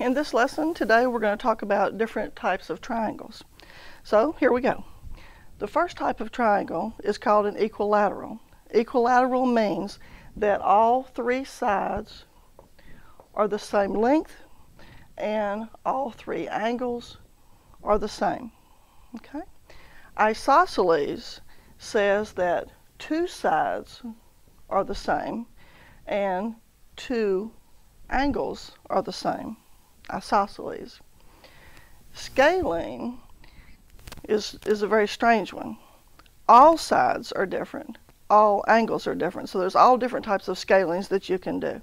In this lesson today we're going to talk about different types of triangles. So here we go. The first type of triangle is called an equilateral. Equilateral means that all three sides are the same length and all three angles are the same. Okay? Isosceles says that two sides are the same and two angles are the same. Isosceles. Scalene is, is a very strange one. All sides are different. All angles are different. So there's all different types of scalenes that you can do.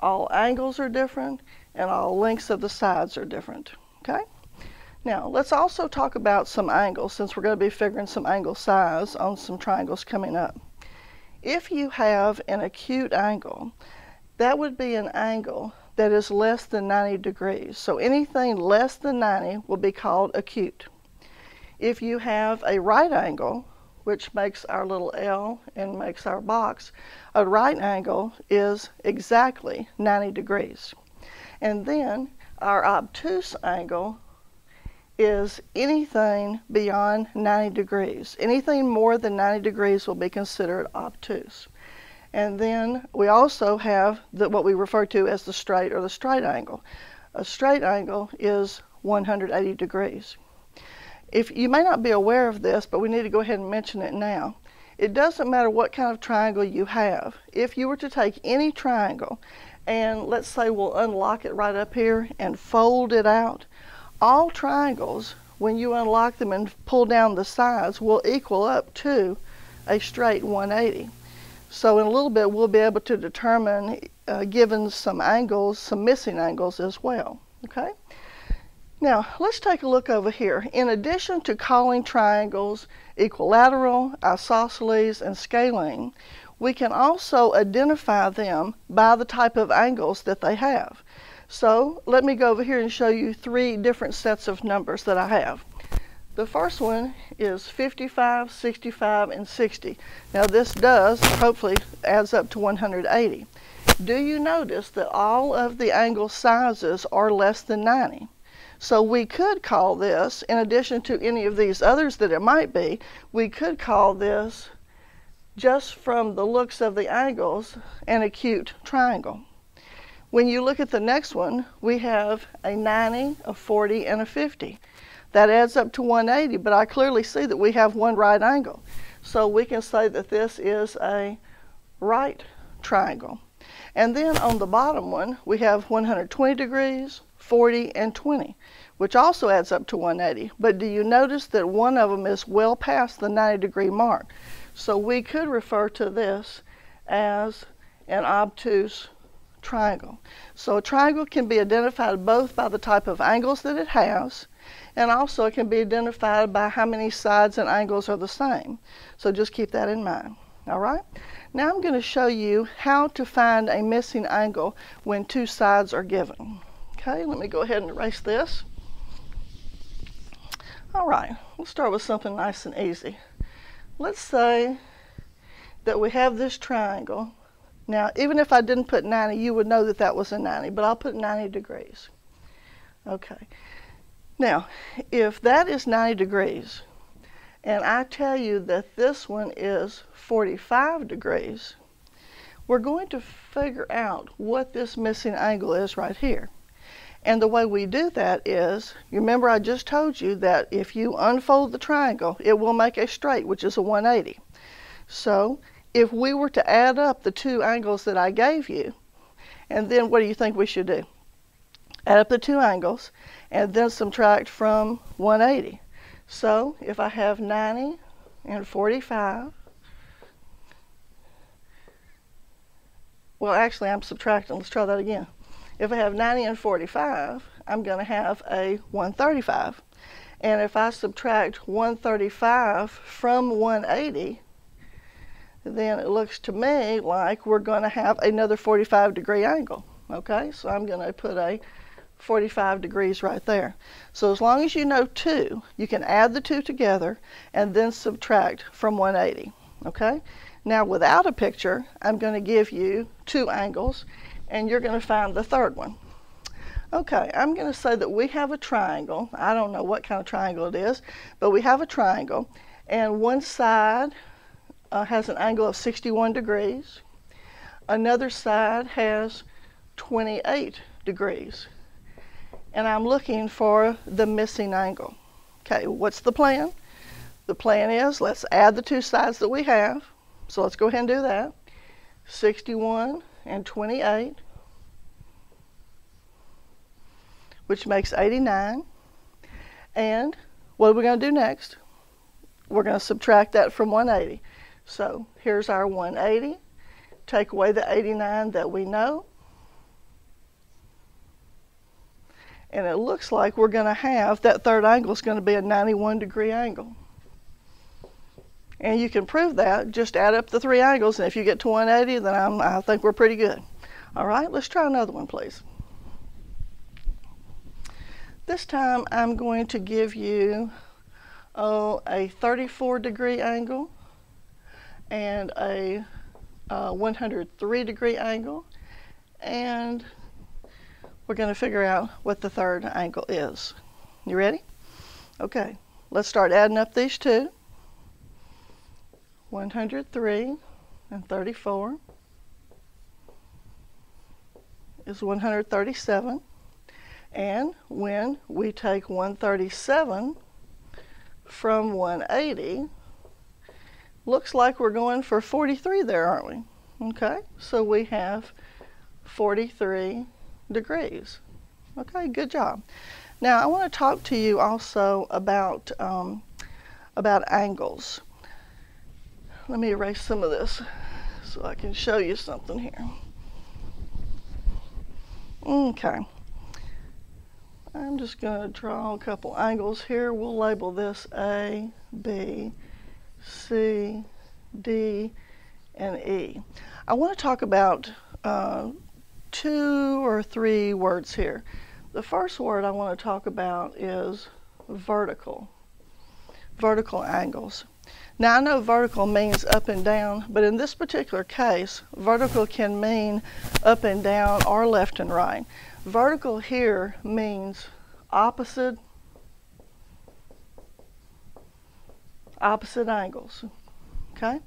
All angles are different and all lengths of the sides are different. Okay? Now, let's also talk about some angles since we're going to be figuring some angle size on some triangles coming up. If you have an acute angle, that would be an angle that is less than 90 degrees. So anything less than 90 will be called acute. If you have a right angle, which makes our little L and makes our box, a right angle is exactly 90 degrees. And then our obtuse angle is anything beyond 90 degrees. Anything more than 90 degrees will be considered obtuse. And then we also have the, what we refer to as the straight or the straight angle. A straight angle is 180 degrees. If you may not be aware of this, but we need to go ahead and mention it now. It doesn't matter what kind of triangle you have. If you were to take any triangle and let's say we'll unlock it right up here and fold it out, all triangles, when you unlock them and pull down the sides, will equal up to a straight 180. So in a little bit, we'll be able to determine, uh, given some angles, some missing angles as well. Okay? Now, let's take a look over here. In addition to calling triangles equilateral, isosceles, and scalene, we can also identify them by the type of angles that they have. So let me go over here and show you three different sets of numbers that I have. The first one is 55, 65, and 60. Now this does, hopefully, adds up to 180. Do you notice that all of the angle sizes are less than 90? So we could call this, in addition to any of these others that it might be, we could call this, just from the looks of the angles, an acute triangle. When you look at the next one, we have a 90, a 40, and a 50. That adds up to 180, but I clearly see that we have one right angle. So we can say that this is a right triangle. And then on the bottom one, we have 120 degrees, 40, and 20, which also adds up to 180. But do you notice that one of them is well past the 90 degree mark? So we could refer to this as an obtuse triangle. So a triangle can be identified both by the type of angles that it has, and also it can be identified by how many sides and angles are the same. So just keep that in mind. All right? Now I'm going to show you how to find a missing angle when two sides are given. Okay, let me go ahead and erase this. All right, we'll start with something nice and easy. Let's say that we have this triangle. Now, even if I didn't put 90, you would know that that was a 90, but I'll put 90 degrees. Okay. Now, if that is 90 degrees, and I tell you that this one is 45 degrees, we're going to figure out what this missing angle is right here. And the way we do that is, you remember I just told you that if you unfold the triangle, it will make a straight, which is a 180. So if we were to add up the two angles that I gave you, and then what do you think we should do? Add up the two angles and then subtract from 180. So if I have 90 and 45, well actually I'm subtracting, let's try that again. If I have 90 and 45, I'm going to have a 135. And if I subtract 135 from 180, then it looks to me like we're going to have another 45 degree angle. Okay, so I'm going to put a 45 degrees right there. So as long as you know two, you can add the two together and then subtract from 180. Okay? Now without a picture, I'm going to give you two angles and you're going to find the third one. Okay, I'm going to say that we have a triangle. I don't know what kind of triangle it is, but we have a triangle and one side uh, has an angle of 61 degrees. Another side has 28 degrees and I'm looking for the missing angle. Okay, what's the plan? The plan is let's add the two sides that we have. So let's go ahead and do that. 61 and 28, which makes 89. And what are we going to do next? We're going to subtract that from 180. So here's our 180. Take away the 89 that we know. and it looks like we're going to have that third angle is going to be a 91 degree angle. And you can prove that, just add up the three angles, and if you get to 180, then I'm, I think we're pretty good. All right, let's try another one, please. This time I'm going to give you oh, a 34 degree angle and a uh, 103 degree angle and we're going to figure out what the third angle is. You ready? Okay, let's start adding up these two. 103 and 34 is 137. And when we take 137 from 180, looks like we're going for 43 there, aren't we? Okay, so we have 43 degrees. Okay, good job. Now I want to talk to you also about um, about angles. Let me erase some of this so I can show you something here. Okay. I'm just going to draw a couple angles here. We'll label this A, B, C, D, and E. I want to talk about uh, two or three words here. The first word I want to talk about is vertical, vertical angles. Now I know vertical means up and down, but in this particular case, vertical can mean up and down or left and right. Vertical here means opposite, opposite angles, okay?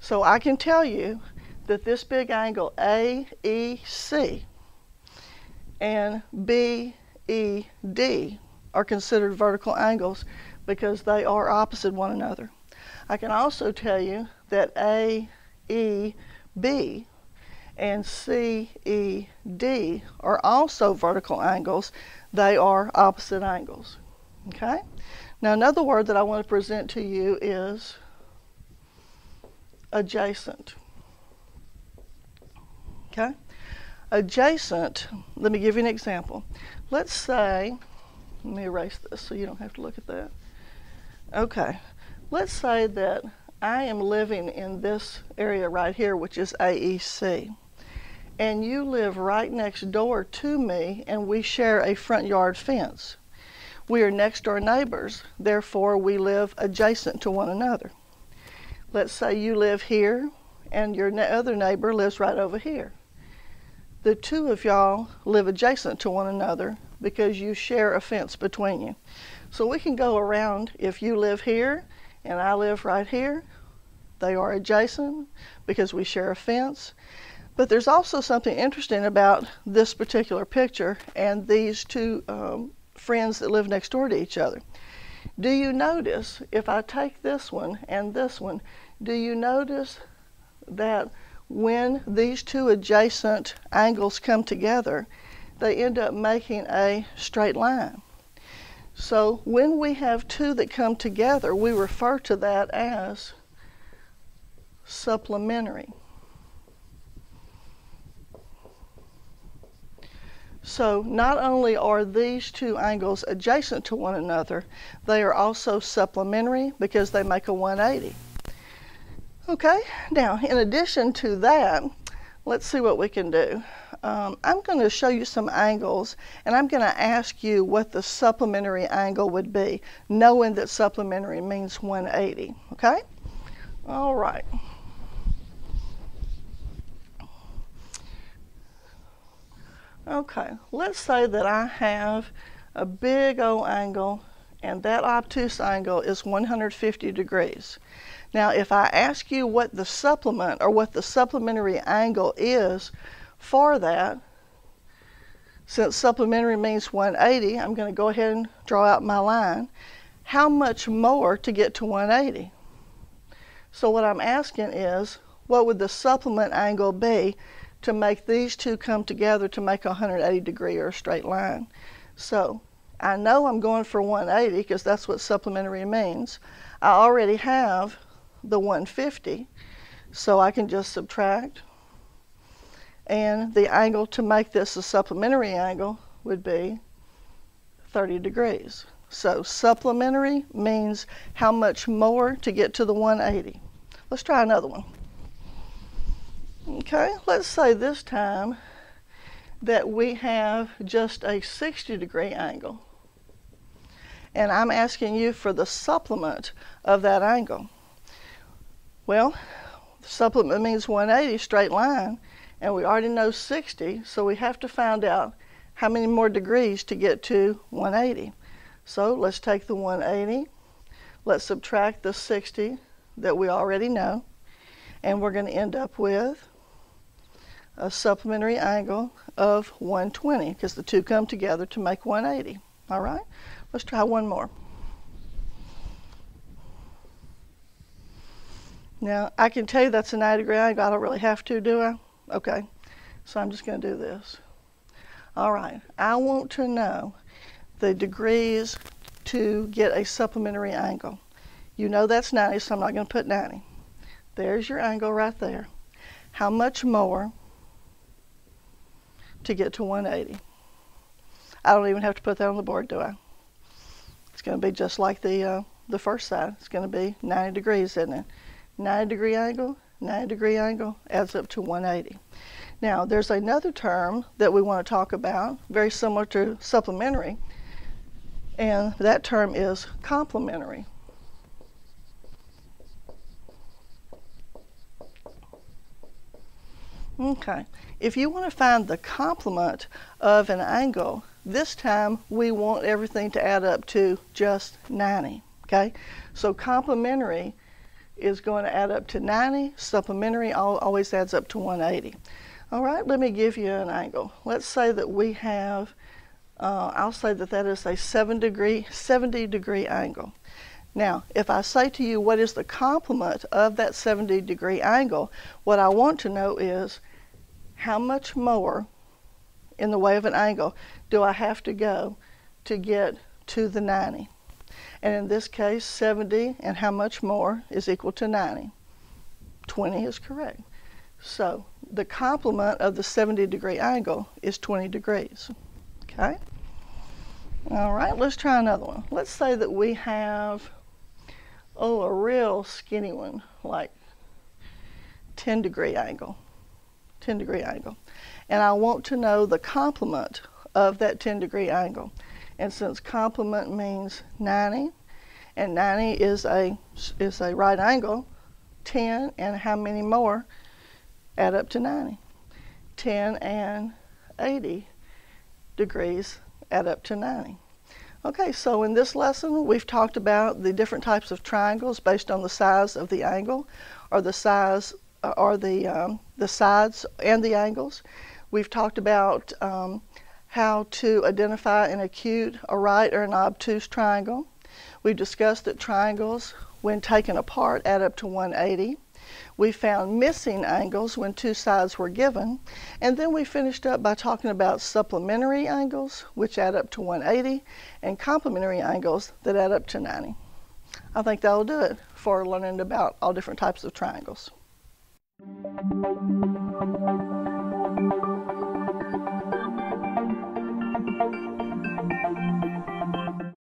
So I can tell you that this big angle AEC and BED are considered vertical angles because they are opposite one another. I can also tell you that AEB and CED are also vertical angles. They are opposite angles. Okay? Now another word that I want to present to you is adjacent. Okay? Adjacent, let me give you an example. Let's say, let me erase this so you don't have to look at that. Okay, let's say that I am living in this area right here, which is AEC, and you live right next door to me, and we share a front yard fence. We are next door neighbors, therefore, we live adjacent to one another. Let's say you live here, and your other neighbor lives right over here the two of y'all live adjacent to one another because you share a fence between you. So we can go around if you live here and I live right here, they are adjacent because we share a fence. But there's also something interesting about this particular picture and these two um, friends that live next door to each other. Do you notice if I take this one and this one, do you notice that when these two adjacent angles come together, they end up making a straight line. So when we have two that come together, we refer to that as supplementary. So not only are these two angles adjacent to one another, they are also supplementary because they make a 180. Okay, now in addition to that, let's see what we can do. um, I'm going to show you some angles and I'm going to ask you what the supplementary angle would be, knowing that supplementary means 180, okay? All right. Okay, let's say that I have a big O angle and that obtuse angle is 150 degrees. Now, if I ask you what the supplement or what the supplementary angle is for that, since supplementary means 180, I'm going to go ahead and draw out my line. How much more to get to 180? So what I'm asking is, what would the supplement angle be to make these two come together to make a 180 degree or a straight line? So I know I'm going for 180 because that's what supplementary means. I already have the 150, so I can just subtract. And the angle to make this a supplementary angle would be 30 degrees. So supplementary means how much more to get to the 180. Let's try another one. Okay, let's say this time that we have just a 60 degree angle and I'm asking you for the supplement of that angle. Well, the supplement means 180 straight line, and we already know 60, so we have to find out how many more degrees to get to 180. So let's take the 180, let's subtract the 60 that we already know, and we're going to end up with a supplementary angle of 120 because the two come together to make 180. All right? Let's try one more. Now, I can tell you that's a 90 degree angle. I don't really have to, do I? Okay. So I'm just going to do this. All right. I want to know the degrees to get a supplementary angle. You know that's 90, so I'm not going to put 90. There's your angle right there. How much more to get to 180? I don't even have to put that on the board, do I? It's going to be just like the, uh, the first side. It's going to be 90 degrees, isn't it? 90 degree angle, 90 degree angle adds up to 180. Now, there's another term that we want to talk about, very similar to supplementary, and that term is complementary. Okay, if you want to find the complement of an angle, this time we want everything to add up to just 90, okay? So complementary is going to add up to 90, supplementary always adds up to 180. All right, let me give you an angle. Let's say that we have, uh, I'll say that that is a 7 degree, 70 degree angle. Now, if I say to you what is the complement of that 70 degree angle, what I want to know is how much more in the way of an angle do I have to go to get to the 90? And in this case, 70 and how much more is equal to 90? 20 is correct. So the complement of the 70 degree angle is 20 degrees. Okay? All right, let's try another one. Let's say that we have, oh, a real skinny one, like 10 degree angle. 10 degree angle and I want to know the complement of that 10 degree angle. And since complement means 90, and 90 is a, is a right angle, 10 and how many more add up to 90? 10 and 80 degrees add up to 90. Okay, so in this lesson we've talked about the different types of triangles based on the size of the angle or the size or the, um, the sides and the angles. We've talked about um, how to identify an acute, a right, or an obtuse triangle. We've discussed that triangles, when taken apart, add up to 180. We found missing angles when two sides were given. And then we finished up by talking about supplementary angles, which add up to 180, and complementary angles that add up to 90. I think that'll do it for learning about all different types of triangles. Thank you.